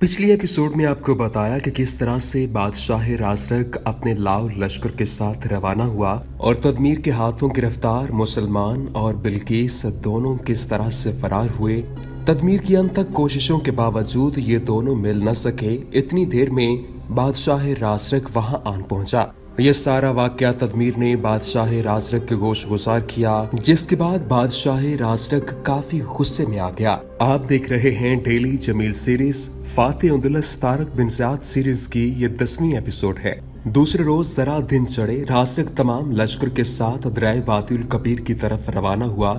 पिछली एपिसोड में आपको बताया कि किस तरह से बादशाह राजरक अपने लाव लश्कर के साथ रवाना हुआ और तदमीर के हाथों गिरफ़्तार मुसलमान और बिल्किस दोनों किस तरह से फरार हुए। तदमीर की अंत तक कोशिशों के बावजूद ये दोनों मिल न सके। इतनी देर में बादशाह राजरक वहाँ आन पहुँचा। ये सारा वाक्य तदमीर ने बादशाह राजरक के गोश गुजार किया, जिसके बाद बादशाह राजरक काफ़ी गुस्से में आ गया। आप देख रहे हैं daily Jamil series Fateh Andalus Tariq bin Ziyad series की ये दसवीं एपिसोड है। दूसरे रोज जरा दिन चढ़े राजरक तमाम लश्कर के साथ दराय वादियुल कबीर की तरफ़ रवाना हुआ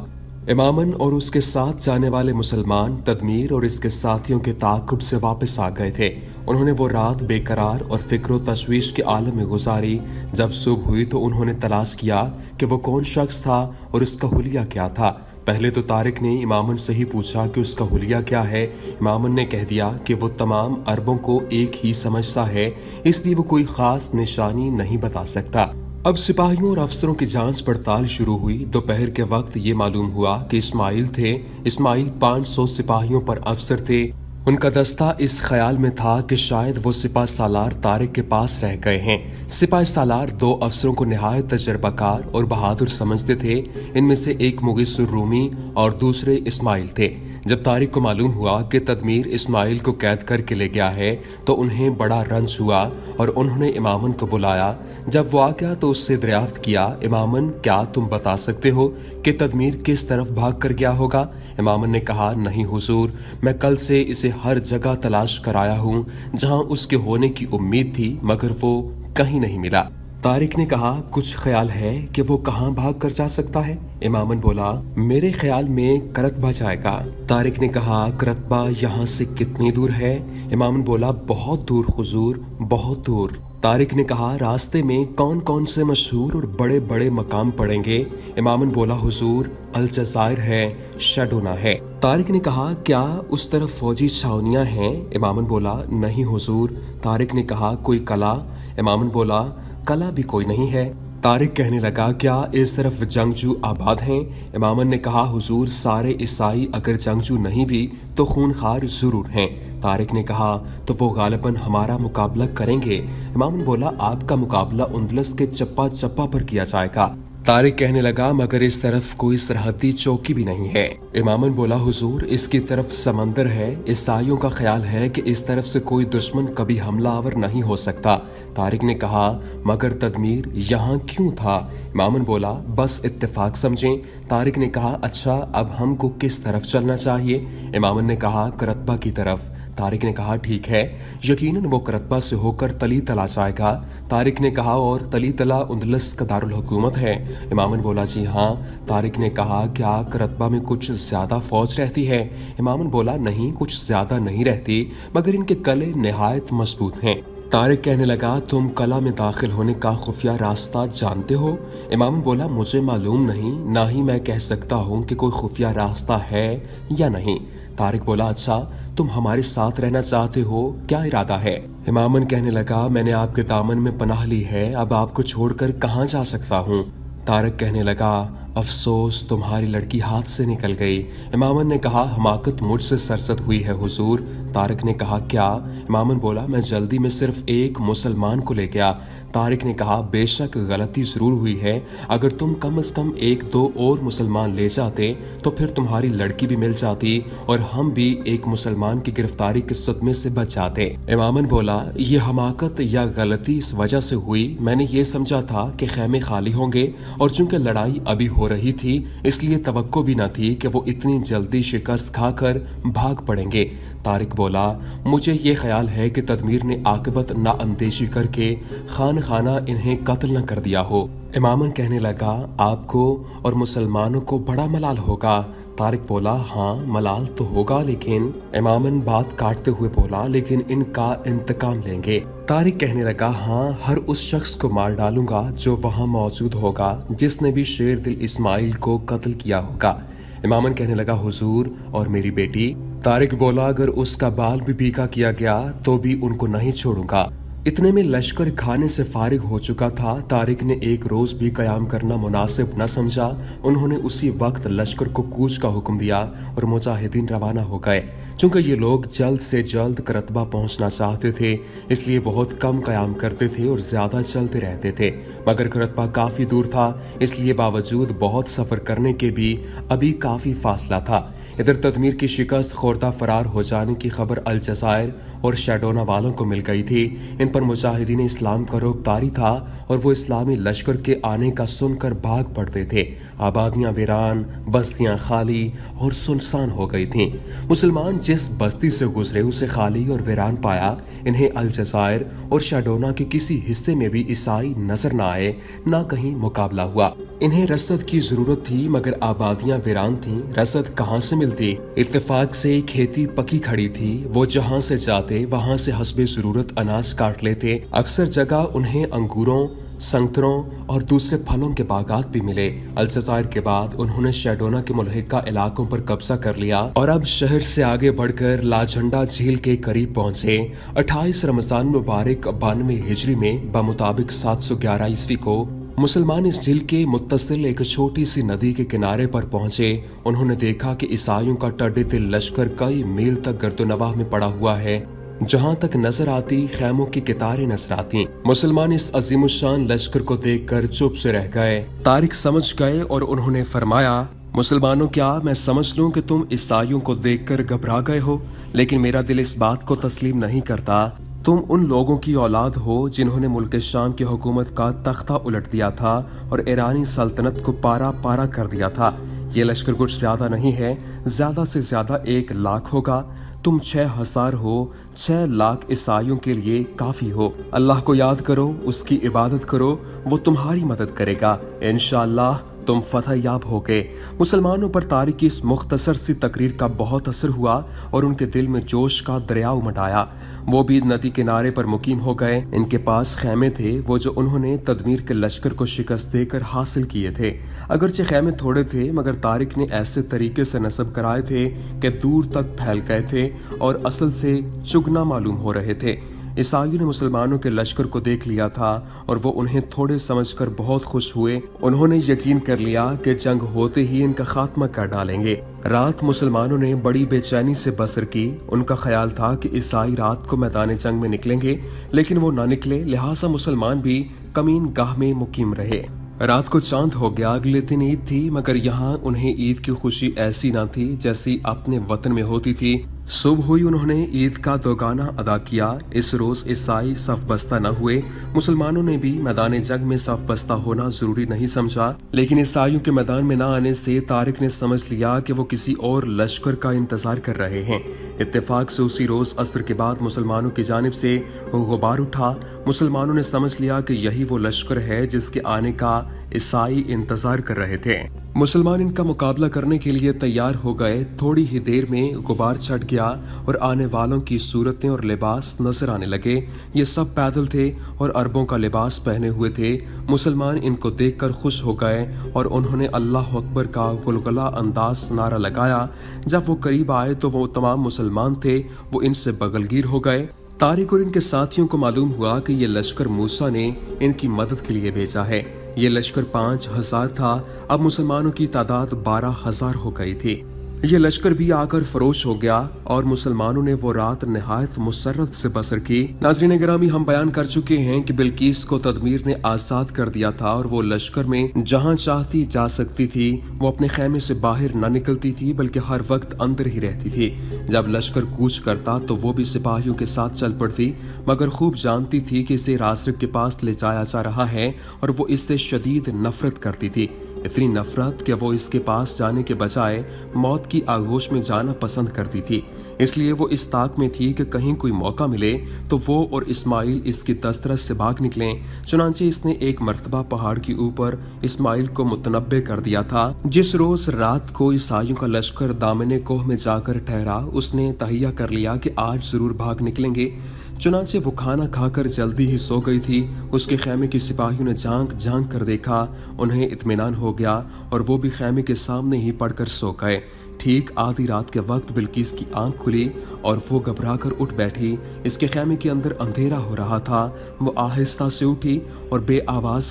इमामन और उसके साथ जाने वाले मुसलमान, तदमीर और इसके साथियों के ताकुब से वापस आ गए थे। उन्होंने वो रात बेकरार और फ़िक्र तशवीश के आलम में गुजारी। जब सुबह हुई तो उन्होंने तलाश किया कि वो कौन शख्स था और उसका हुलिया क्या था। पहले तो तारिक ने इमामन से ही पूछा कि उसका हुलिया क्या है। इमामन ने कह दिया कि वो तमाम अरबों को एक ही समझता है, इसलिए वो कोई खास निशानी नहीं बता सकता। अब सिपाहियों और अफसरों की जाँच पड़ताल शुरू हुई। दोपहर के वक्त ये मालूम हुआ कि इस्माइल थे। इस्माइल 500 सिपाहियों पर अफसर थे। उनका दस्ता इस ख्याल में था कि शायद वो सिपा सालार तारिक के पास रह गए हैं। सिपा सालार दो अफसरों को नहायत तजर्बाकार और बहादुर समझते थे। इनमें से एक मुगिसुर रूमी और दूसरे इस्माइल थे। जब तारिक को मालूम हुआ कि तदमीर इस्माइल को कैद करके ले गया है तो उन्हें बड़ा रंज हुआ और उन्होंने इमामन को बुलाया। जब वो आ गया तो उससे दरियाफ्त किया, इमामन, क्या तुम बता सकते हो कि तदमीर किस तरफ़ भाग कर गया होगा? इमामन ने कहा, नहीं हुजूर, मैं कल से इसे हर जगह तलाश कराया हूँ, जहाँ उसके होने की उम्मीद थी, मगर वो कहीं नहीं मिला। तारिक ने कहा, कुछ ख्याल है कि वो कहाँ भाग कर जा सकता है? इमामन बोला, मेरे ख्याल में करतबा जाएगा। तारिक ने कहा, करतबा यहाँ से कितनी दूर है? इमामन बोला, बहुत दूर हुजूर, बहुत दूर। तारिक ने कहा, रास्ते में कौन कौन से मशहूर और बड़े बड़े मकाम पड़ेंगे? इमामन बोला, हुजूर अल जजायर है, शडोना है। तारिक ने कहा, क्या उस तरफ़ फौजी छावनियाँ हैं? इमामन बोला, नहीं हुजूर। तारिक ने कहा, कोई कला? इमामन बोला कला भी कोई नहीं है। तारिक कहने लगा, क्या इस तरफ़ जंगजू आबाद हैं? इमामन ने कहा, हुजूर, सारे ईसाई अगर जंगजू नहीं भी तो खूनखार ज़रूर हैं। तारिक ने कहा तो वो गालिबन हमारा मुकाबला करेंगे। इमामन बोला, आपका मुकाबला उन्दलस के चप्पा चप्पा पर किया जाएगा। तारिक कहने लगा, मगर इस तरफ़ कोई सरहदी चौकी भी नहीं है। इमामन बोला, हुजूर, इसकी तरफ़ समंदर है। ईसाइयों का ख्याल है कि इस तरफ़ से कोई दुश्मन कभी हमलावर नहीं हो सकता। तारिक ने कहा, मगर तदमीर यहाँ क्यों था? इमामन बोला, बस इत्तेफाक समझें। तारिक ने कहा अच्छा अब हमको किस तरफ़ चलना चाहिए? इमामन ने कहा, करतबा की तरफ़। तारिक ने कहा, ठीक है। यकीनन वो करतबा से होकर तली तला जाएगा। तारिक ने कहा, और तली तला उन्दलस का दारुल हुकूमत है। इमामन बोला, जी हाँ। तारिक ने कहा, क्या करतबा में कुछ ज़्यादा फौज रहती है? इमामन बोला, नहीं, कुछ ज़्यादा नहीं रहती, मगर इनके कले नहायत मज़बूत हैं। तारिक कहने लगा, तुम कला में दाखिल होने का खुफिया रास्ता जानते हो? इमाम बोला, मुझे मालूम नहीं, ना ही मैं कह सकता हूँ कि कोई खुफिया रास्ता है या नहीं। तारिक बोला अच्छा तुम हमारे साथ रहना चाहते हो, क्या इरादा है? इमामन कहने लगा, मैंने आपके दामन में पनाह ली है, अब आपको छोड़कर कहाँ जा सकता हूँ? तारक कहने लगा, अफसोस, तुम्हारी लड़की हाथ से निकल गई। इमामन ने कहा, हमाकत मुझसे सरसत हुई है, हुजूर। तारिक ने कहा, क्या? मामन बोला, मैं जल्दी में सिर्फ़ एक मुसलमान को ले गया तारिक ने कहा, बेशक गलती ज़रूर हुई है। अगर तुम कम अज कम एक दो और मुसलमान ले जाते तो फिर तुम्हारी लड़की भी मिल जाती और हम भी एक मुसलमान की गिरफ्तारी के सदमे से बच जाते। इमामन बोला, ये हमाकत या गलती इस वजह से हुई, मैंने ये समझा था कि खेमे खाली होंगे और चूँकि लड़ाई अभी हो रही थी, इसलिए तो भी न थी कि वो इतनी जल्दी शिकस्त खाकर भाग पड़ेंगे। तारिक बोला, मुझे ये ख्याल है कि तदमीर ने आकबत नाअंदेशी करके खान खाना इन्हें कत्ल न कर दिया हो। इमामन कहने लगा, आपको और मुसलमानों को बड़ा मलाल होगा। तारिक बोला हाँ मलाल तो होगा लेकिन इमामन बात काटते हुए बोला, लेकिन इनका इंतकाम लेंगे। तारिक कहने लगा हाँ हर उस शख्स को मार डालूँगा जो वहाँ मौजूद होगा, जिसने भी शेर दिल इस्माइल को कत्ल किया होगा। इमामन कहने लगा, हुजूर और मेरी बेटी। तारिक बोला, अगर उसका बाल भी बीका किया गया तो भी उनको नहीं छोड़ूँगा। इतने में लश्कर खाने से फारिग हो चुका था। तारिक ने एक रोज भी कयाम करना मुनासिब न समझा। उन्होंने उसी वक्त लश्कर को कूच का हुक्म दिया और मुजाहिदीन रवाना हो गए। चूँकि ये लोग जल्द से जल्द करतबा पहुँचना चाहते थे, इसलिए बहुत कम कयाम करते थे और ज़्यादा चलते रहते थे। मगर करतबा काफ़ी दूर था, इसलिए बावजूद बहुत सफ़र करने के भी अभी काफ़ी फासला था। इधर तदमीर की शिकस्त खोरदा फरार हो जाने की खबर अल जजायर और शेडोना वालों को मिल गई थी। इन पर मुजाहिदीन इस्लाम का रोक तारी था और वो इस्लामी लश्कर के आने का सुनकर भाग पड़ते थे। आबादियाँ वीरान, बस्तियाँ खाली और सुनसान हो गई थीं। मुसलमान जिस बस्ती से गुजरे, उसे खाली और वीरान पाया। इन्हें अल जजायर और शेडोना के किसी हिस्से में भी ईसाई नज़र न आए, न कहीं मुकाबला हुआ। इन्हें रसद की ज़रूरत थी, मगर आबादियाँ वीरान थीं। रसद कहाँ से मिलती? इत्तेफाक से खेती पकी खड़ी थी, वो जहाँ से जाते वहाँ से हसबे ज़रूरत अनाज काट लेते। अक्सर जगह उन्हें अंगूरों, संतरों और दूसरे फलों के बागात भी मिले। अल्सजायर के बाद उन्होंने शेडोना के मुलहिका इलाकों पर कब्जा कर लिया और अब शहर से आगे बढ़कर लाझंडा झील के करीब पहुँचे। 28 रमज़ान मुबारक बानवे हिजरी में बमुताबिक 711 ईस्वी को मुसलमान इस झील के मुतसिल एक छोटी सी नदी के किनारे पर पहुँचे। उन्होंने देखा कि ईसाइयों का टड्डे दिल लश्कर कई मील तक गर्दोनवाह में पड़ा हुआ है। जहाँ तक नज़र आती खैमों की कितारें नज़र आती। मुसलमान इस अजीमुशान लश्कर को देखकर चुप से रह गए। तारिक समझ गए और उन्होंने फरमाया, मुसलमानों, क्या मैं समझ लूँ कि तुम ईसाइयों को देखकर घबरा गए हो? लेकिन मेरा दिल इस बात को तस्लीम नहीं करता। तुम उन लोगों की औलाद हो जिन्होंने मुल्क शाम की हुकूमत का तख्ता उलट दिया था और ईरानी सल्तनत को पारा पारा कर दिया था। ये लश्कर कुछ ज़्यादा नहीं है, ज़्यादा से ज़्यादा एक लाख होगा। तुम छह हज़ार हो छह लाख ईसाइयों के लिए काफ़ी हो। अल्लाह को याद करो, उसकी इबादत करो, वो तुम्हारी मदद करेगा। इनशाला तुम फतह याब हो गए। मुसलमानों पर तारीख की इस मुख्तसर सी तकरीर का बहुत असर हुआ और उनके दिल में जोश का दरिया उमट आया वो भी नदी किनारे पर मुकीम हो गए। इनके पास खेमे थे, वो जो उन्होंने तदमीर के लश्कर को शिकस्त देकर हासिल किए थे। अगरचे खेमे थोड़े थे, मगर तारिक ने ऐसे तरीके से नस्ब कराए थे कि दूर तक फैल गए थे और असल से चुगना मालूम हो रहे थे। ईसाइयों ने मुसलमानों के लश्कर को देख लिया था और वो उन्हें थोड़े समझकर बहुत खुश हुए। उन्होंने यकीन कर लिया कि जंग होते ही इनका खात्मा कर डालेंगे। रात मुसलमानों ने बड़ी बेचैनी से बसर की। उनका ख्याल था कि ईसाई रात को मैदान जंग में निकलेंगे, लेकिन वो ना निकले, लिहाजा मुसलमान भी कमीन गाह में मुकीम रहे। रात को चाँद हो गया, अगले दिन ईद थी, मगर यहाँ उन्हें ईद की खुशी ऐसी ना थी जैसी अपने वतन में होती थी। सुबह हुई उन्होंने ईद का दोगाना अदा किया। इस रोज ईसाई सफ बस्ता न हुए। मुसलमानों ने भी मैदान जंग में सफ बस्ता होना ज़रूरी नहीं समझा। लेकिन ईसाइयों के मैदान में न आने से तारिक ने समझ लिया कि वो किसी और लश्कर का इंतज़ार कर रहे हैं। इत्तेफाक से उसी रोज असर के बाद मुसलमानों की जानब से गुबार उठा। मुसलमानों ने समझ लिया कि यही वो लश्कर है जिसके आने का ईसाई इंतज़ार कर रहे थे। मुसलमान इनका मुकाबला करने के लिए तैयार हो गए। थोड़ी ही देर में गुबार छट गया और आने वालों की सूरतें और लिबास नज़र आने लगे। ये सब पैदल थे और अरबों का लिबास पहने हुए थे। मुसलमान इनको देखकर खुश हो गए और उन्होंने अल्लाह अकबर का गुलगला अंदाज नारा लगाया। जब वो करीब आए तो वो तमाम मुसलमान थे, वो इनसे बगलगीर हो गए। तारिक और इनके साथियों को मालूम हुआ कि ये लश्कर मूसा ने इनकी मदद के लिए भेजा है। ये लश्कर पाँच हज़ार था, अब मुसलमानों की तादाद बारह हज़ार हो गई थी। ये लश्कर भी आकर फरोश हो गया और मुसलमानों ने वो रात नहायत मुसरत से बसर की। नाजरीन ग्रामी, हम बयान कर चुके हैं कि बिल्किस को तदमीर ने आज़ाद कर दिया था और वो लश्कर में जहाँ चाहती जा सकती थी, वो अपने खेमे से बाहर न निकलती थी, बल्कि हर वक्त अंदर ही रहती थी। जब लश्कर कूच करता तो वो भी सिपाहियों के साथ चल पड़ती, मगर खूब जानती थी कि इसे रासरिक के पास ले जाया जा रहा है और वो इससे शदीद नफरत करती थी। इतनी नफरत कि वो इसके पास जाने के बजाय मौत की आगोश में जाना पसंद करती थी। इसलिए वो इस ताक में थी कि कहीं कोई मौका मिले तो वो और इस्माइल इसकी दस्तरस से भाग निकले। चुनाचे इसने एक मरतबा पहाड़ के ऊपर इस्माइल को मुतनबे कर दिया था। जिस रोज रात को ईसाइयों का लश्कर दामने कोह में जाकर ठहरा, उसने तहिया कर लिया कि आज ज़रूर भाग निकलेंगे। चुनाचे वो खाना खाकर जल्दी ही सो गई थी। उसके खेमे के सिपाहियों ने झाँक झाँक कर देखा। उन्हें इतमान हो गया और वो भी खेमे के सामने ही पड़कर सो गए। ठीक आधी रात के वक्त बिल्किस की आँख खुली और वो घबरा कर उठ बैठी। इसके खेमे के अंदर अंधेरा हो रहा था। वो आहिस्ता से उठी और बे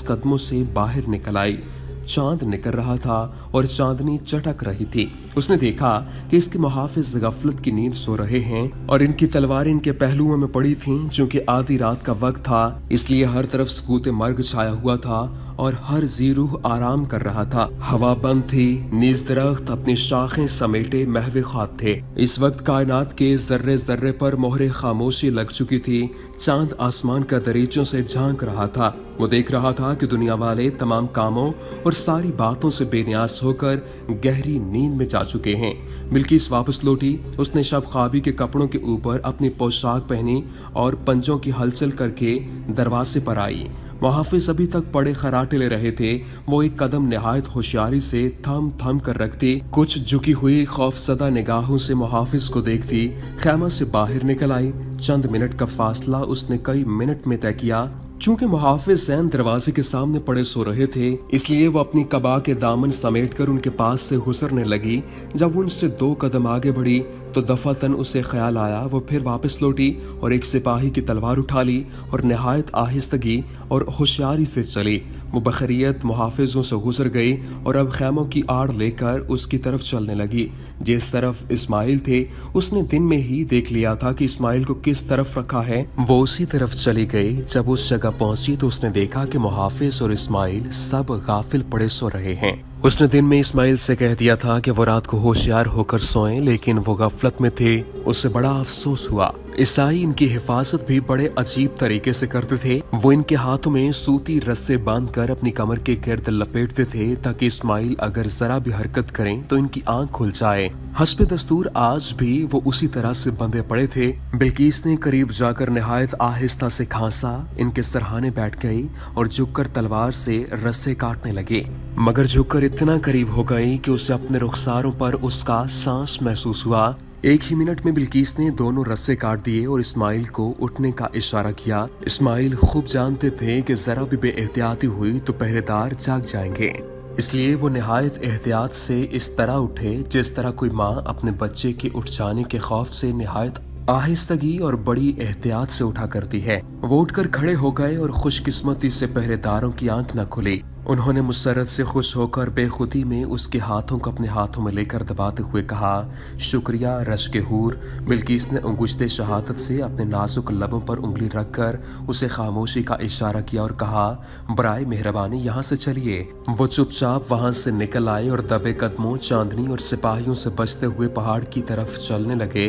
कदमों से बाहर निकल आई। चाँद निकल रहा था और चांदनी चटक रही थी। उसने देखा कि इसके मुहाफिज गफलत की नींद सो रहे हैं और इनकी तलवारें इनके पहलुओं में पड़ी थीं क्योंकि आधी रात का वक्त था। इसलिए हर तरफ़ सकूत मर्ग छाया हुआ था और हर जीरूह आराम कर रहा था। हवा बंद थी, नीज दरख्त अपनी शाखें समेटे महवे खाब थे। इस वक्त कायनात के जर्रे जर्रे पर मोहरे खामोशी लग चुकी थी। चाँद आसमान का दरीचों से झाँक रहा था। वो देख रहा था कि दुनिया वाले तमाम कामों और सारी बातों से बेनियास होकर गहरी नींद में जा चुके हैं। बिल्किस वापस लौटी। उसने शब खाबी के कपड़ों के ऊपर अपनी पोशाक पहनी और पंजों की हलचल करके दरवाजे पर आई। मुहाफिज अभी तक पड़े खराटे ले रहे थे। वो एक कदम निहायत होशियारी से थम थम कर रखती। कुछ झुकी हुई खौफसदा निगाहों से मुहाफिज को देखती। खैमा से बाहर निकल आई। चंद मिनट का फासला उसने कई मिनट में तय किया। चूँकि मुहाफिज जैन दरवाजे के सामने पड़े सो रहे थे, इसलिए वो अपनी कबा के दामन समेटकर उनके पास से हुसरने लगी, जब उनसे दो कदम आगे बढ़ी तो दफातन उसे ख्याल आया, वो फिर वापस लौटी और एक सिपाही की तलवार उठा ली और नहायत आहिस्तगी और होशियारी से चली। वो बखरियत मुहाफिजों से गुजर गई और अब खैमों की आड़ लेकर उसकी तरफ़ चलने लगी। जिस तरफ़ इस्माइल थे, उसने दिन में ही देख लिया था कि इस्माइल को किस तरफ़ रखा है। वो उसी तरफ़ चली गई। जब उस जगह पहुँची तो उसने देखा कि मुहाफिज और इस्माइल सब गाफिल पड़े सो रहे हैं। उसने दिन में इस्माइल से कह दिया था कि वो रात को होशियार होकर सोएँ, लेकिन वो गफलत में थे। उससे बड़ा अफसोस हुआ। ईसाई इनकी हिफाजत भी बड़े अजीब तरीके से करते थे। वो इनके हाथों में सूती रस्से बांधकर अपनी कमर के गिर्द लपेटते थे, ताकि इस्माइल अगर जरा भी हरकत करें तो इनकी आँख खुल जाए। हसब दस्तूर आज भी वो उसी तरह से बंधे पड़े थे। बिल्किस ने करीब जाकर नहायत आहिस्ता से खांसा, इनके सरहाने बैठ गई और झुककर तलवार से रस्से काटने लगे। मगर झुककर इतना करीब हो गई कि उसे अपने रुखसारों पर उसका सांस महसूस हुआ। एक ही मिनट में बिल्किस ने दोनों रस्से काट दिए और इस्माइल को उठने का इशारा किया। इस्माइल खूब जानते थे कि जरा भी बेहतियाती हुई तो पहरेदार जाग जाएँगे। इसलिए वो निहायत एहतियात से इस तरह उठे, जिस तरह कोई माँ अपने बच्चे के उठ जाने के खौफ से नहायत आहिस्तगी और बड़ी एहतियात से उठा करती है। वो उठकर खड़े हो गए और खुशकिस्मती से पहरेदारों की आँख न खुली। उन्होंने मुसरत से खुश होकर बेखुदी में उसके हाथों को अपने हाथों में लेकर दबाते हुए कहा, शुक्रिया, रश के हूर। बिल्किस ने उंगुश्त शहादत से अपने नाजुक लबों पर उंगली रखकर उसे खामोशी का इशारा किया और कहा, बरए मेहरबानी, यहाँ से चलिए। वो चुपचाप वहाँ से निकल आए और दबे कदमों, चांदनी और सिपाहियों से बचते हुए पहाड़ की तरफ़ चलने लगे।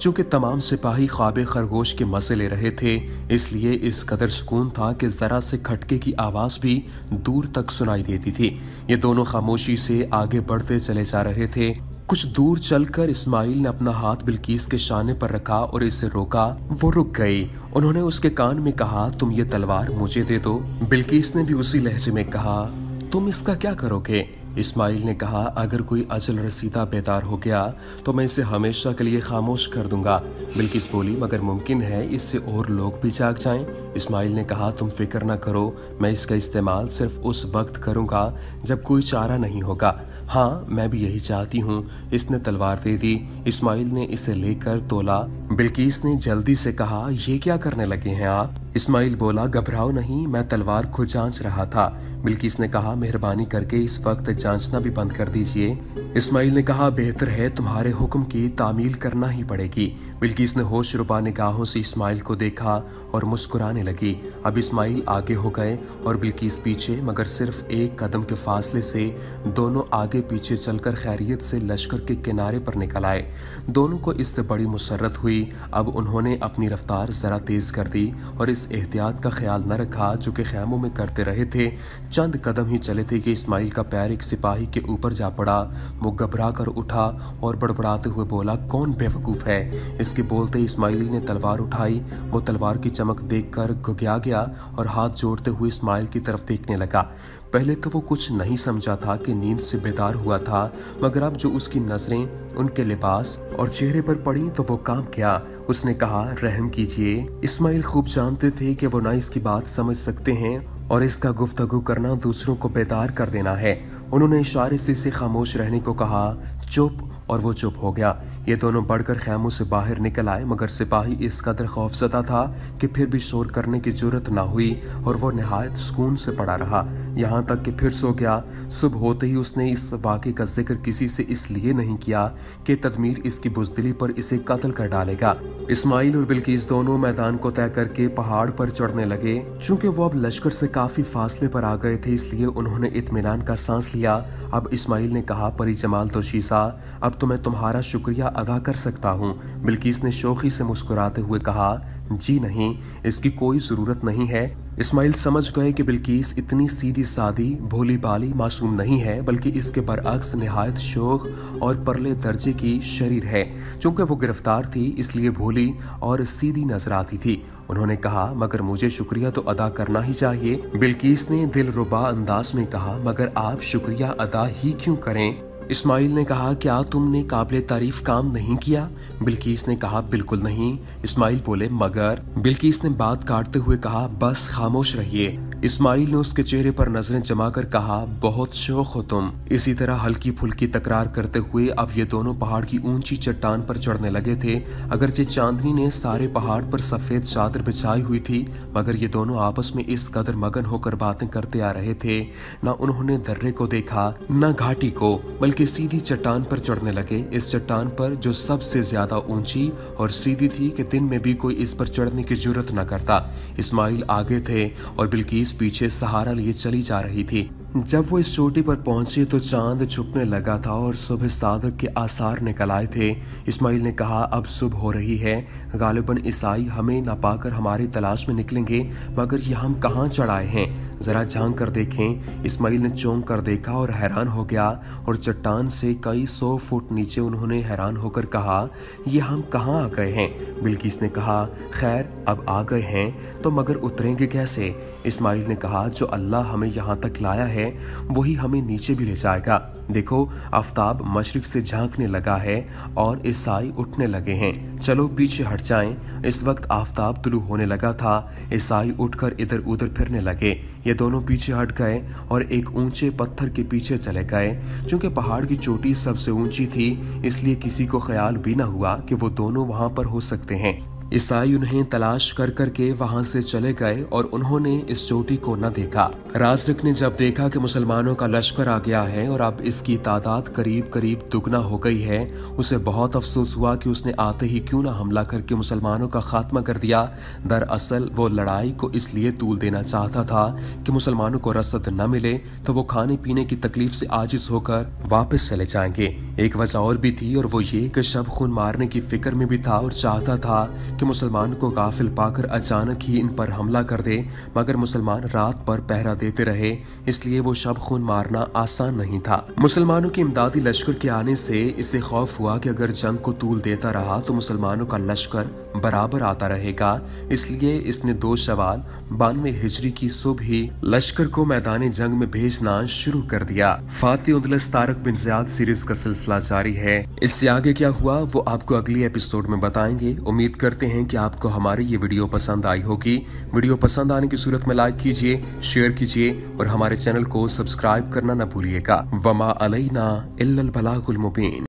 चूँकि तमाम सिपाही ख्वाब खरगोश के मज़े ले रहे थे, इसलिए इस कदर सुकून था कि जरा से खटके की आवाज़ भी दूर तक तक सुनाई देती थी। ये दोनों खामोशी से आगे बढ़ते चले जा रहे थे। कुछ दूर चलकर इस्माइल ने अपना हाथ बिल्कीस के शाने पर रखा और इसे रोका। वो रुक गई। उन्होंने उसके कान में कहा, तुम ये तलवार मुझे दे दो। बिल्कीस ने भी उसी लहजे में कहा, तुम इसका क्या करोगे? इस्माइल ने कहा, अगर कोई अचल रसीदा बेदार हो गया तो मैं इसे हमेशा के लिए खामोश कर दूँगा। बिल्किस बोली, मगर मुमकिन है इससे और लोग भी जाग जाएँ। इस्माइल ने कहा, तुम फ़िक्र ना करो, मैं इसका इस्तेमाल सिर्फ़ उस वक्त करूँगा, जब कोई चारा नहीं होगा। हाँ मैं भी यही चाहती हूँ, इसने तलवार दे दी। इस्माइल ने इसे लेकर तोला। बिल्किस ने जल्दी से कहा, ये क्या करने लगे हैं आप? इस्माइल बोला, घबराओ नहीं, मैं तलवार खुद जाँच रहा था। बिल्किस ने कहा, मेहरबानी करके इस वक्त जांचना भी बंद कर दीजिए। इस्माइल ने कहा, बेहतर है, तुम्हारे हुक्म की तामील करना ही पड़ेगी। बिल्किस ने होश रुपा निगाहों से इस्माइल को देखा और मुस्कुराने लगी। अब इस्माइल आगे हो गए और बिल्किस पीछे, मगर सिर्फ़ एक कदम के फासले से दोनों आगे पीछे चलकर खैरियत से लश्कर के किनारे पर निकल आए। दोनों को इससे बड़ी मुसरत हुई। अब उन्होंने अपनी रफ्तार जरा तेज कर दी और इस एहतियात का ख्याल न रखा जो कि खैमों में करते रहे थे, चंद कदम ही चले थे कि इस्माइल का पैर एक सिपाही के ऊपर जा पड़ा। वो घबरा कर उठा और बड़बड़ाते हुए बोला, कौन बेवकूफ़ है? इसके बोलते इस्माइल ने तलवार उठाई। वो तलवार की चमक देखकर घुग्या गया और हाथ जोड़ते हुए इस्माइल की तरफ़ देखने लगा। पहले तो वो कुछ नहीं समझा था कि नींद से बेदार हुआ था, मगर अब जो उसकी नज़रें, उनके लिबास और चेहरे पर पड़ी तो वो काम किया। उसने कहा, रहम कीजिए। इस्माइल खूब जानते थे कि वो ना इसकी बात समझ सकते हैं और इसका गुफ्तगु करना दूसरों को बेदार कर देना है। उन्होंने इशारे से इसे खामोश रहने को कहा, चुप। और वो चुप हो गया। ये दोनों बढ़कर खैमों से बाहर निकल आए, मगर सिपाही इस कदर खौफजदा था कि फिर भी शोर करने की ज़रूरत ना हुई और वो नहायत सुकून से पड़ा रहा। यहाँ तक कि फिर सो गया। सुबह होते ही उसने इस वाक़े का ज़िक्र किसी से इसलिए नहीं किया कि तदमीर इसकी बुजदिली पर इसे कत्ल कर डालेगा। इस्माइल और बिल्किस दोनों मैदान को तय करके पहाड़ पर चढ़ने लगे। चूँकि वो अब लश्कर से काफ़ी फासले पर आ गए थे, इसलिए उन्होंने इतमान का सांस लिया। अब इस्माइल ने कहा, परी जमाल तो शीशा अब तो मैं तुम्हारा शुक्रिया अदा कर सकता हूँ। बिल्किस ने शोखी से मुस्कुराते हुए कहा जी नहीं, इसकी कोई ज़रूरत नहीं है। इस्माइल समझ गए कि बिल्किस इतनी सीधी सादी भोली बाली मासूम नहीं है, बल्कि इसके बरअक्स नहायत शोक और परले दर्जे की शरीर है। चूँकि वो गिरफ़्तार थी, इसलिए भोली और सीधी नज़र आती थी। उन्होंने कहा, मगर मुझे शुक्रिया तो अदा करना ही चाहिए। बिल्किस ने दिल रुबा अंदाज में कहा, मगर आप शुक्रिया अदा ही क्यों करें? इस्माइल ने कहा, क्या तुमने काबिल तारीफ़ काम नहीं किया? बिल्किस ने कहा, बिल्कुल नहीं। इस्माइल बोले, मगर। बिल्किस ने बात काटते हुए कहा, बस खामोश रहिए। इस्माइल ने उसके चेहरे पर नज़रें जमा कर कहा, बहुत शौक हो तुम। इसी तरह हल्की फुल्की तकरार करते हुए अब ये दोनों पहाड़ की ऊँची चट्टान पर चढ़ने लगे थे। अगरचे चांदनी ने सारे पहाड़ पर सफ़ेद चादर बिछाई हुई थी, मगर ये दोनों आपस में इस कदर मगन होकर बातें करते आ रहे थे। न उन्होंने दर्रे को देखा, न घाटी को, बल्कि सीधी चट्टान पर चढ़ने लगे। इस चट्टान पर, जो सबसे ज़्यादा ऊँची और सीधी थी कि दिन में भी कोई इस पर चढ़ने की ज़रूरत न करता। इस्माइल आगे थे और बिल्किस पीछे सहारा लिए चली जा रही थी। जब वो इस चोटी पर पहुँचे तो चाँद छुपने लगा था और सुबह साधक के आसार निकल आए थे। इस्माइल ने कहा, अब सुबह हो रही है। गालिबन ईसाई हमें न पाकर हमारी तलाश में निकलेंगे, मगर ये हम कहाँ चढ़ाए हैं? जरा झाँक कर देखें। इस्माइल ने चौंक कर देखा और हैरान हो गया और चट्टान से कई सौ फुट नीचे उन्होंने हैरान होकर कहा, ये हम कहाँ आ गए हैं? बिल्किस ने कहा, खैर, अब आ गए हैं तो मगर उतरेंगे कैसे? इस्माइल ने कहा, जो अल्लाह हमें यहाँ तक लाया है, वही हमें नीचे भी ले जाएगा। देखो, आफ्ताब मशरक से झांकने लगा है और ईसाई उठने लगे हैं। चलो, पीछे हट जाएँ। इस वक्त आफ्ताब तुलू होने लगा था। ईसाई उठकर इधर उधर फिरने लगे। ये दोनों पीछे हट गए और एक ऊँचे पत्थर के पीछे चले गए। क्योंकि पहाड़ की चोटी सबसे ऊँची थी, इसलिए किसी को ख्याल भी न हुआ कि वो दोनों वहाँ पर हो सकते हैं। ईसाई उन्हें तलाश कर कर के वहाँ से चले गए और उन्होंने इस चोटी को न देखा। राजरिक ने जब देखा कि मुसलमानों का लश्कर आ गया है और अब इसकी तादाद करीब करीब दुगना हो गई है, उसे बहुत अफसोस हुआ कि उसने आते ही क्यों ना हमला करके मुसलमानों का खात्मा कर दिया। दरअसल वो लड़ाई को इसलिए तूल देना चाहता था कि मुसलमानों को रसद न मिले तो वो खाने पीने की तकलीफ़ से आजिज होकर वापस चले जाएँगे। एक वजह और भी थी और वो ये कि शब खून मारने की फ़िक्र में भी था और चाहता था कि मुसलमान को गाफिल पाकर अचानक ही इन पर हमला कर दे, मगर मुसलमान रात पर पहरा देते रहे, इसलिए वो शब खून मारना आसान नहीं था। मुसलमानों की इमदादी लश्कर के आने से इसे खौफ हुआ कि अगर जंग को तूल देता रहा तो मुसलमानों का लश्कर बराबर आता रहेगा। इसलिए इसने दो सवाल बानवे हिजरी की सुबह ही लश्कर को मैदान जंग में भेजना शुरू कर दिया। फाति तारक बिन जियाद सीरीज़ का सिलसिला जारी है। इससे आगे क्या हुआ, वो आपको अगले एपिसोड में बताएँगे। उम्मीद करते हैं कि आपको हमारी ये वीडियो पसंद आई होगी। वीडियो पसंद आने की सूरत में लाइक कीजिए शेयर कीजिए और हमारे चैनल को सब्सक्राइब करना न भूलिएगा। वमा अलैना इल्लल बलागुल मुबीन।